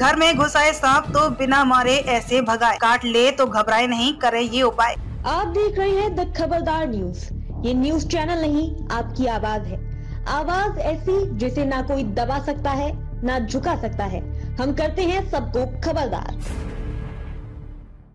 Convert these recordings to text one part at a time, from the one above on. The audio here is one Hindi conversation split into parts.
घर में घुस आए सांप तो बिना मारे ऐसे भगाए। काट ले तो घबराए नहीं करे ये उपाय। आप देख रहे हैं द खबरदार न्यूज़। ये न्यूज़ चैनल नहीं आपकी आवाज़ है। आवाज़ ऐसी जिसे ना कोई दबा सकता है ना झुका सकता है। हम करते हैं सबको खबरदार।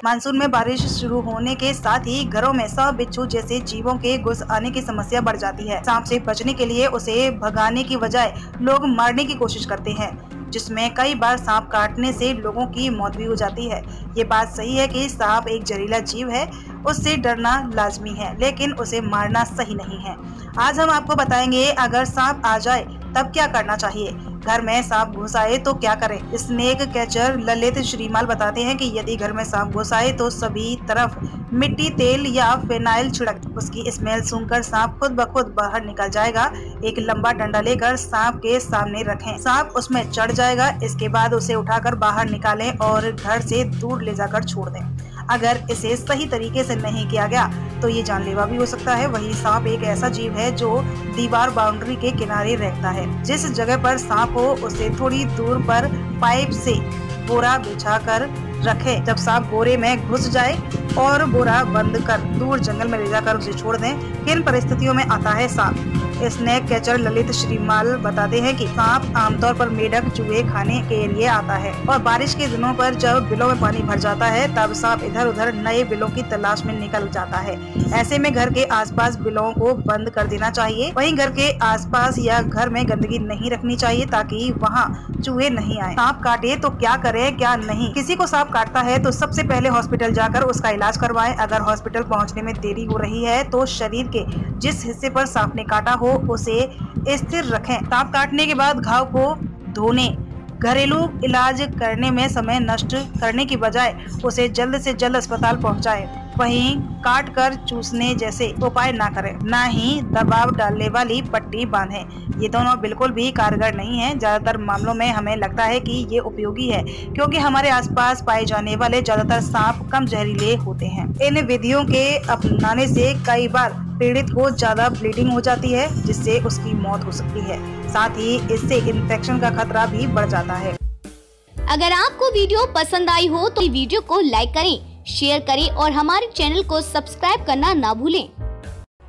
मानसून में बारिश शुरू होने के साथ ही घरों में सांप बिच्छू जैसे जीवों के घुस आने की समस्या बढ़ जाती है। सांप से बचने के लिए उसे भगाने की बजाय लोग मारने की कोशिश करते हैं। जिसमें कई बार सांप काटने से लोगों की मौत भी हो जाती है। ये बात सही है कि सांप एक जहरीला जीव है, उससे डरना लाजमी है, लेकिन उसे मारना सही नहीं है। आज हम आपको बताएँगे, अगर सांप आ जाए, तब क्या करना चाहिए? घर में सांप घुस आए तो क्या करें? स्नेक कैचर ललित श्रीमाल बताते हैं कि यदि घर में सांप घुस आए तो सभी तरफ़ मिट्टी, तेल या फेनाइल छिड़क उसकी स्मेल सुनकर सांप खुद ब खुद बाहर निकल जाएगा। एक लंबा डंडा लेकर सांप के सामने रखें। सांप उसमें चढ़ जाएगा। इसके बाद उसे उठाकर बाहर निकालें और घर से दूर ले जाकर छोड़ दें। अगर इसे सही तरीके से नहीं किया गया तो ये जानलेवा भी हो सकता है। वही सांप एक ऐसा जीव है जो दीवार बाउंड्री के किनारे रहता है। जिस जगह पर सांप हो, उसे थोड़ी दूर पर पाइप से बोरा बिछा कर रखे। जब सांप बोरे में घुस जाए और बोरा बंद कर दूर जंगल में ले जाकर उसे छोड़ दें, किन परिस्थितियों में आता है सांप? स्नेक कैचर ललित श्रीमाल बताते हैं कि सांप आमतौर पर मेढक चूहे खाने के लिए आता है और बारिश के दिनों पर जब बिलों में पानी भर जाता है, तब सांप इधर उधर नए बिलों की तलाश में निकल जाता है। ऐसे में घर के आसपास बिलों को बंद कर देना चाहिए। वहीं घर के आसपास या घर में गंदगी नहीं रखनी चाहिए ताकि वहाँ चूहे नहीं आए। सांप काटे तो क्या करे, क्या नहीं? किसी को सांप काटता है तो सबसे पहले हॉस्पिटल जाकर उसका इलाज करवाएँ अगर हॉस्पिटल पहुँचने में देरी हो रही है तो शरीर के जिस हिस्से पर सांप ने काटा हो, उसे स्थिर रखें सांप काटने के बाद घाव को धोने, घरेलू इलाज करने में समय नष्ट करने की बजाय उसे जल्द से जल्द अस्पताल पहुंचाएँ। वहीं काट कर चूसने जैसे उपाय ना करें, न ही दबाव डालने वाली पट्टी बांधें। ये दोनों बिल्कुल भी कारगर नहीं है। ज़्यादातर मामलों में हमें लगता है कि ये उपयोगी है, क्योंकि हमारे आसपास पाए जाने वाले ज़्यादातर सांप कम जहरीले होते हैं। इन विधियों के अपनाने से कई बार पीड़ित को ज़्यादा ब्लीडिंग हो जाती है, जिससे उसकी मौत हो सकती है। साथ ही इससे इन्फेक्शन का खतरा भी बढ़ जाता है। अगर आपको वीडियो पसंद आई हो तो वीडियो को लाइक करें शेयर करें और हमारे चैनल को सब्सक्राइब करना ना भूलें।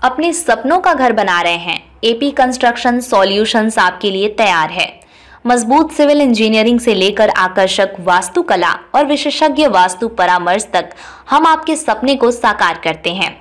अपने सपनों का घर बना रहे हैं। एपी कंस्ट्रक्शन सॉल्यूशंस आपके लिए तैयार है। मज़बूत सिविल इंजीनियरिंग से लेकर आकर्षक वास्तुकला और विशेषज्ञ वास्तु परामर्श तक हम आपके सपने को साकार करते हैं।